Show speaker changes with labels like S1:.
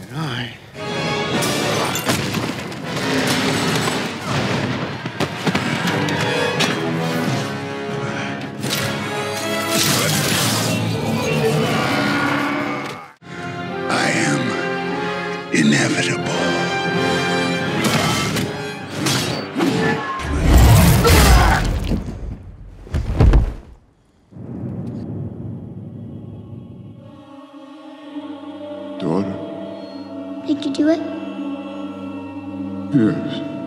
S1: And I. I am inevitable. daughter.
S2: Did you do it? Yes.